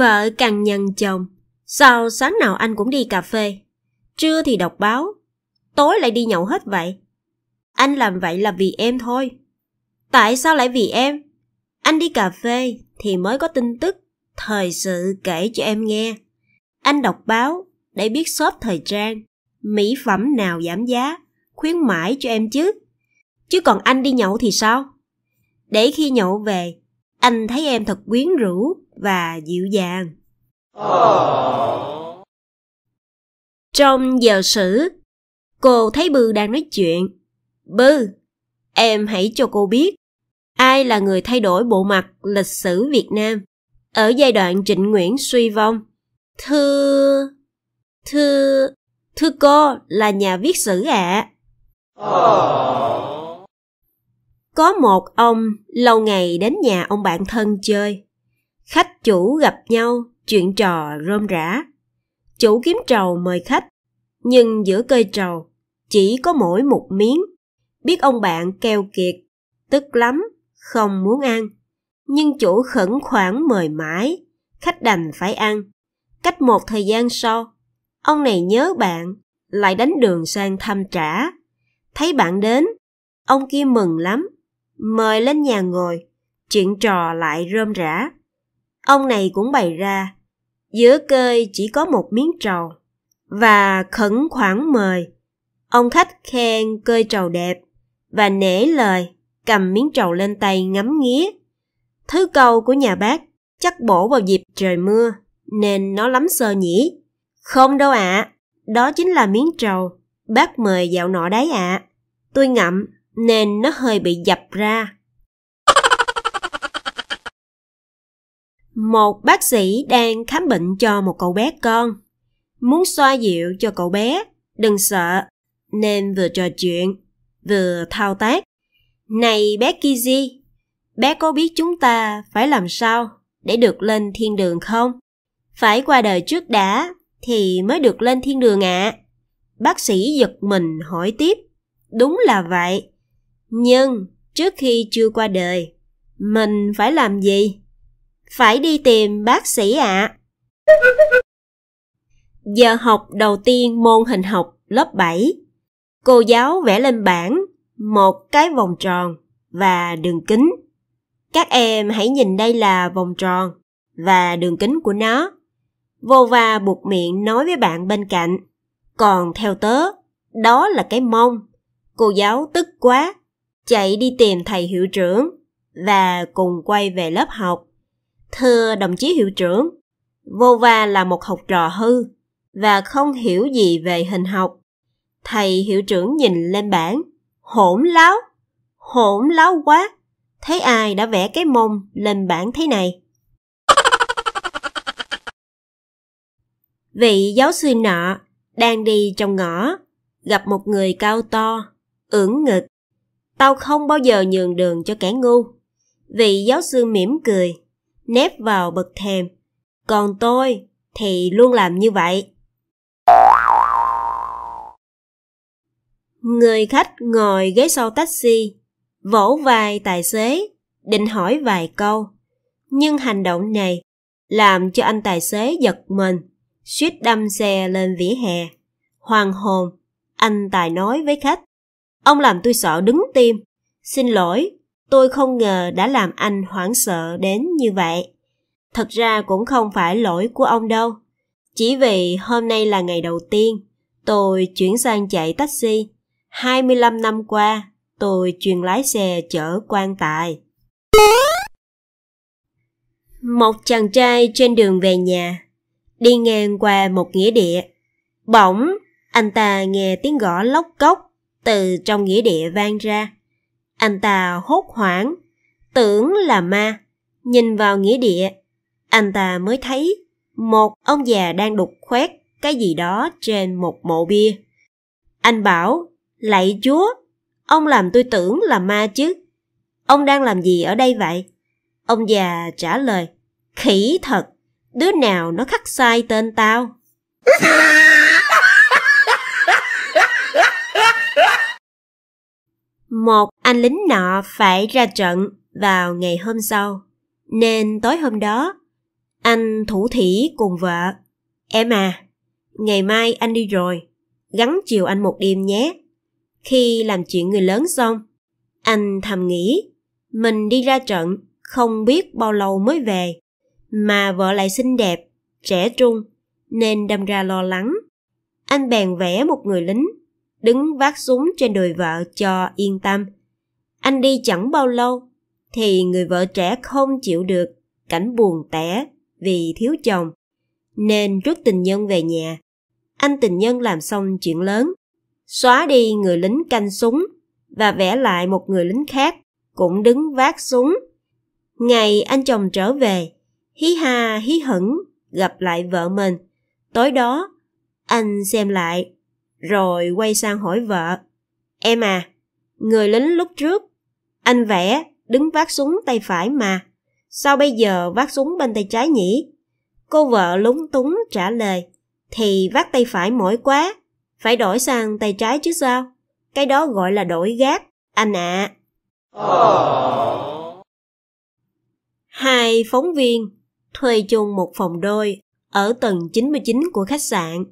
Vợ cằn nhằn chồng, sao sáng nào anh cũng đi cà phê, trưa thì đọc báo, tối lại đi nhậu hết vậy? Anh làm vậy là vì em thôi. Tại sao lại vì em? Anh đi cà phê thì mới có tin tức, thời sự kể cho em nghe. Anh đọc báo để biết shop thời trang, mỹ phẩm nào giảm giá, khuyến mãi cho em chứ. Chứ còn anh đi nhậu thì sao? Để khi nhậu về, anh thấy em thật quyến rũ và dịu dàng. Trong giờ sử, cô thấy Bư đang nói chuyện. Bư, em hãy cho cô biết ai là người thay đổi bộ mặt lịch sử Việt Nam ở giai đoạn Trịnh Nguyễn suy vong. Thưa... Thưa... Thưa cô là nhà viết sử ạ. À. Có một ông lâu ngày đến nhà ông bạn thân chơi. Khách chủ gặp nhau, chuyện trò rôm rã. Chủ kiếm trầu mời khách, nhưng giữa cây trầu chỉ có mỗi một miếng. Biết ông bạn keo kiệt, tức lắm, không muốn ăn. Nhưng chủ khẩn khoản mời mãi, khách đành phải ăn. Cách một thời gian sau, ông này nhớ bạn, lại đánh đường sang thăm trả. Thấy bạn đến, ông kia mừng lắm, mời lên nhà ngồi, chuyện trò lại rơm rã. Ông này cũng bày ra, giữa cơi chỉ có một miếng trầu, và khẩn khoản mời. Ông khách khen cơi trầu đẹp, và nể lời cầm miếng trầu lên tay ngắm nghía. Thứ câu của nhà bác chắc bổ vào dịp trời mưa, nên nó lắm sơ nhỉ. Không đâu ạ, à, đó chính là miếng trầu, bác mời dạo nọ đấy ạ. À. Tôi ngậm nên nó hơi bị dập ra. Một bác sĩ đang khám bệnh cho một cậu bé con. Muốn xoa dịu cho cậu bé, đừng sợ, nên vừa trò chuyện, vừa thao tác. Này bé Kizi, bé có biết chúng ta phải làm sao để được lên thiên đường không? Phải qua đời trước đã thì mới được lên thiên đường ạ. À. Bác sĩ giật mình hỏi tiếp. Đúng là vậy. Nhưng trước khi chưa qua đời, mình phải làm gì? Phải đi tìm bác sĩ ạ. À. Giờ học đầu tiên môn hình học lớp 7. Cô giáo vẽ lên bảng một cái vòng tròn và đường kính. Các em hãy nhìn đây là vòng tròn và đường kính của nó. Vô va buộc miệng nói với bạn bên cạnh. Còn theo tớ, đó là cái mông. Cô giáo tức quá, chạy đi tìm thầy hiệu trưởng và cùng quay về lớp học. Thưa đồng chí hiệu trưởng, Vova là một học trò hư và không hiểu gì về hình học. Thầy hiệu trưởng nhìn lên bảng, hỗn láo, hỗn láo quá. Thấy ai đã vẽ cái mông lên bảng thế này? Vị giáo sư nọ đang đi trong ngõ, gặp một người cao to, ưỡn ngực, Tao không bao giờ nhường đường cho kẻ ngu. Vị giáo sư mỉm cười, nép vào bậc thềm. Còn tôi thì luôn làm như vậy. Người khách ngồi ghế sau taxi, vỗ vai tài xế, định hỏi vài câu. Nhưng hành động này làm cho anh tài xế giật mình, suýt đâm xe lên vỉa hè. Hoàng hồn, anh tài nói với khách. Ông làm tôi sợ đứng tim. Xin lỗi, tôi không ngờ đã làm anh hoảng sợ đến như vậy. Thật ra cũng không phải lỗi của ông đâu. Chỉ vì hôm nay là ngày đầu tiên, tôi chuyển sang chạy taxi. 25 năm qua, tôi chuyên lái xe chở quan tài. Một chàng trai trên đường về nhà, đi ngang qua một nghĩa địa. Bỗng, anh ta nghe tiếng gõ lóc cốc từ trong nghĩa địa vang ra. Anh ta hốt hoảng, tưởng là ma, nhìn vào nghĩa địa, anh ta mới thấy một ông già đang đục khoét cái gì đó trên một mộ bia. Anh bảo, lạy chúa, ông làm tôi tưởng là ma chứ. Ông đang làm gì ở đây vậy? Ông già trả lời, khỉ thật, đứa nào nó khắc sai tên tao. Một anh lính nọ phải ra trận vào ngày hôm sau, nên tối hôm đó, Anh thủ thỉ cùng vợ. Em à, ngày mai anh đi rồi, gắn chiều anh một đêm nhé. Khi làm chuyện người lớn xong, anh thầm nghĩ, mình đi ra trận không biết bao lâu mới về, mà vợ lại xinh đẹp, trẻ trung, nên đâm ra lo lắng. Anh bèn vẽ một người lính, đứng vác súng trên đùi vợ cho yên tâm. Anh đi chẳng bao lâu, thì người vợ trẻ không chịu được cảnh buồn tẻ vì thiếu chồng, nên rước tình nhân về nhà. Anh tình nhân làm xong chuyện lớn, xóa đi người lính canh súng và vẽ lại một người lính khác cũng đứng vác súng. Ngày anh chồng trở về, hí ha hí hửng gặp lại vợ mình. Tối đó, anh xem lại, rồi quay sang hỏi vợ. Em à, người lính lúc trước, anh vẽ đứng vác súng tay phải mà. Sao bây giờ vác súng bên tay trái nhỉ? Cô vợ lúng túng trả lời. Thì vác tay phải mỏi quá, phải đổi sang tay trái chứ sao? Cái đó gọi là đổi gác, anh ạ. À. Hai phóng viên thuê chung một phòng đôi ở tầng 99 của khách sạn.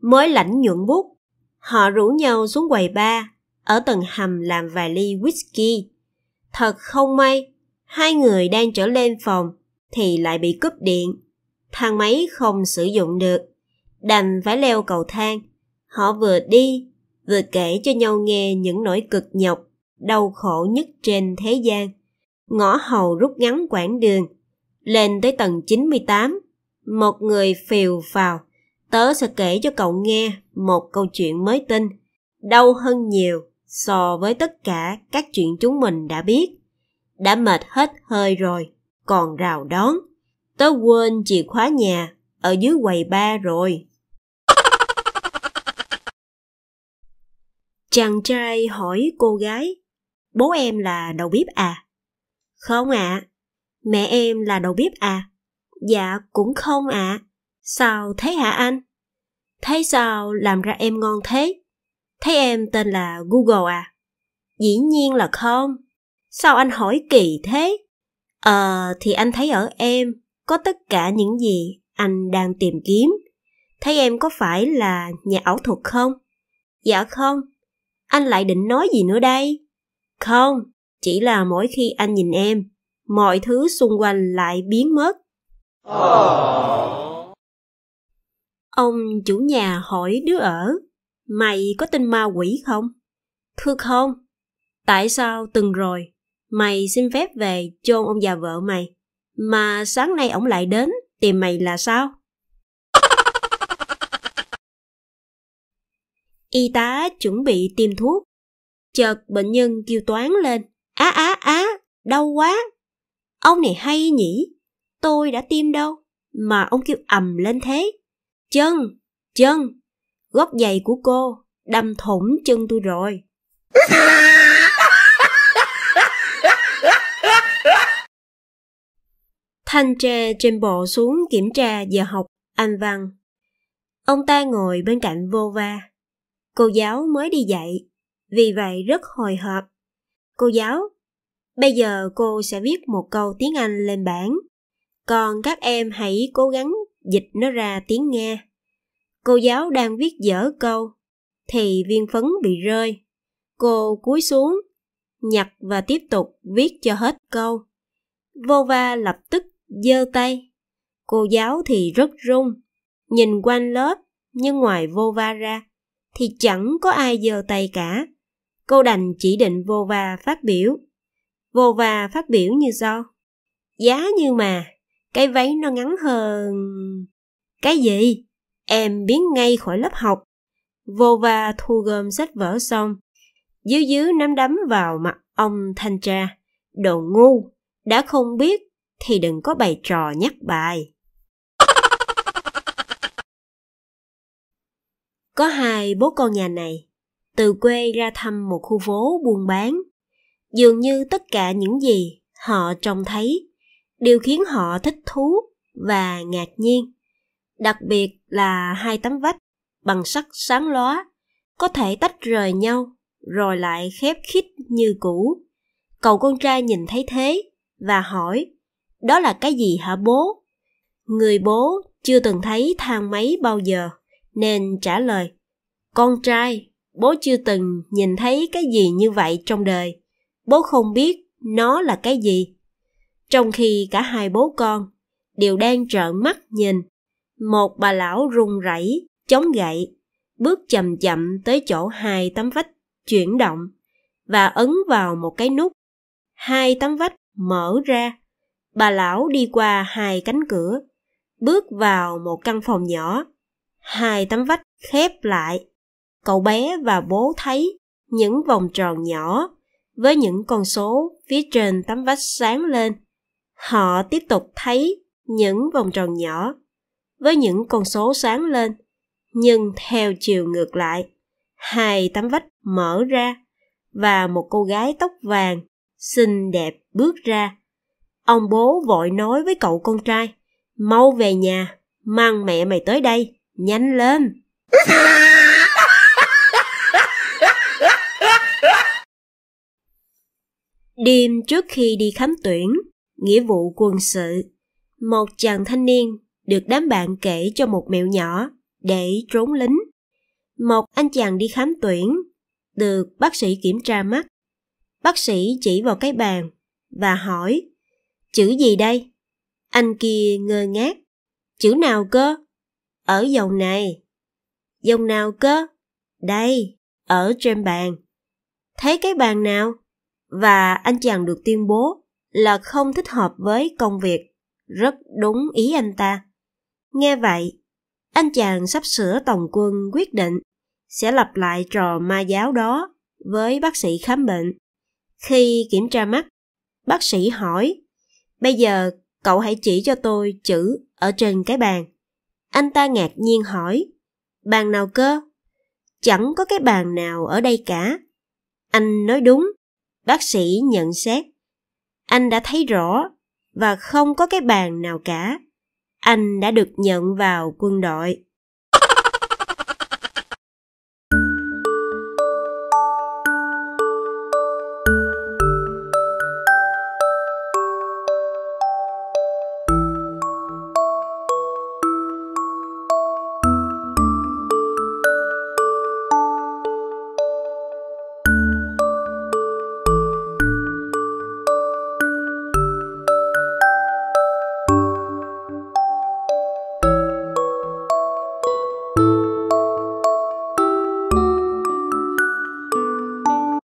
Mới lãnh nhuận bút, họ rủ nhau xuống quầy bar ở tầng hầm làm vài ly whisky. Thật không may, hai người đang trở lên phòng thì lại bị cúp điện. Thang máy không sử dụng được, đành phải leo cầu thang. Họ vừa đi, vừa kể cho nhau nghe những nỗi cực nhọc, đau khổ nhất trên thế gian. Ngõ hầu rút ngắn quãng đường, lên tới tầng 98, một người phiều vào tớ sẽ kể cho cậu nghe một câu chuyện mới tin, đau hơn nhiều so với tất cả các chuyện chúng mình đã biết. Đã mệt hết hơi rồi, còn rào đón. Tớ quên chìa khóa nhà ở dưới quầy ba rồi. Chàng trai hỏi cô gái, bố em là đầu bếp à? Không ạ, à, mẹ em là đầu bếp à? Dạ cũng không ạ. À. Sao thế hả anh? Thế sao làm ra em ngon thế? Thấy em tên là Google à? Dĩ nhiên là không. Sao anh hỏi kỳ thế? Ờ, thì anh thấy ở em có tất cả những gì anh đang tìm kiếm. Thấy em có phải là nhà ảo thuật không? Dạ không. Anh lại định nói gì nữa đây? Không, chỉ là mỗi khi anh nhìn em, mọi thứ xung quanh lại biến mất. Ờ. Ông chủ nhà hỏi đứa ở, mày có tin ma quỷ không? Thưa không. Tại sao từng rồi, mày xin phép về chôn ông già vợ mày, mà sáng nay ổng lại đến tìm mày là sao? Y tá chuẩn bị tiêm thuốc. Chợt bệnh nhân kêu toán lên. Á á á, đau quá. Ông này hay nhỉ? Tôi đã tiêm đâu, mà ông kêu ầm lên thế. Chân, chân, gót giày của cô, đâm thủng chân tôi rồi. Thanh tra trên bộ xuống kiểm tra giờ học Anh văn. Ông ta ngồi bên cạnh vô va. Cô giáo mới đi dạy, vì vậy rất hồi hộp. Cô giáo, bây giờ cô sẽ viết một câu tiếng Anh lên bảng. Còn các em hãy cố gắng dịch nó ra tiếng Nga. Cô giáo đang viết dở câu, thì viên phấn bị rơi. Cô cúi xuống, nhặt và tiếp tục viết cho hết câu. Vova lập tức giơ tay. Cô giáo thì rất run, nhìn quanh lớp, nhưng ngoài Vova ra, thì chẳng có ai giơ tay cả. Cô đành chỉ định Vova phát biểu. Vova phát biểu như sau. Giá như mà, cái váy nó ngắn hơn... Cái gì? Em biến ngay khỏi lớp học. Vô va thu gom sách vở xong. Dưới dưới nắm đấm vào mặt ông thanh tra. Đồ ngu, đã không biết thì đừng có bày trò nhắc bài. Có hai bố con nhà này, từ quê ra thăm một khu phố buôn bán. Dường như tất cả những gì họ trông thấy đều khiến họ thích thú và ngạc nhiên. Đặc biệt là hai tấm vách bằng sắt sáng lóa, có thể tách rời nhau rồi lại khép khít như cũ. Cậu con trai nhìn thấy thế và hỏi đó là cái gì hả bố? Người bố chưa từng thấy thang máy bao giờ, nên trả lời. Con trai, bố chưa từng nhìn thấy cái gì như vậy trong đời. Bố không biết nó là cái gì. Trong khi cả hai bố con đều đang trợn mắt nhìn, một bà lão run rẩy, chống gậy, bước chậm chậm tới chỗ hai tấm vách chuyển động và ấn vào một cái nút. Hai tấm vách mở ra. Bà lão đi qua hai cánh cửa, bước vào một căn phòng nhỏ. Hai tấm vách khép lại. Cậu bé và bố thấy những vòng tròn nhỏ với những con số phía trên tấm vách sáng lên. Họ tiếp tục thấy những vòng tròn nhỏ với những con số sáng lên, nhưng theo chiều ngược lại. Hai tấm vách mở ra và một cô gái tóc vàng xinh đẹp bước ra. Ông bố vội nói với cậu con trai, mau về nhà, mang mẹ mày tới đây, nhanh lên. Đêm trước khi đi khám tuyển, nghĩa vụ quân sự, một chàng thanh niên được đám bạn kể cho một mẹo nhỏ để trốn lính. Một anh chàng đi khám tuyển, được bác sĩ kiểm tra mắt. Bác sĩ chỉ vào cái bàn và hỏi, chữ gì đây? Anh kia ngơ ngác, chữ nào cơ? Ở dòng này. Dòng nào cơ? Đây, ở trên bàn. Thấy cái bàn nào? Và anh chàng được tuyên bố là không thích hợp với công việc. Rất đúng ý anh ta. Nghe vậy, anh chàng sắp sửa tổng quân quyết định sẽ lặp lại trò ma giáo đó với bác sĩ khám bệnh. Khi kiểm tra mắt, bác sĩ hỏi, bây giờ cậu hãy chỉ cho tôi chữ ở trên cái bàn. Anh ta ngạc nhiên hỏi, bàn nào cơ? Chẳng có cái bàn nào ở đây cả. Anh nói đúng, bác sĩ nhận xét. Anh đã thấy rõ và không có cái bàn nào cả. Anh đã được nhận vào quân đội.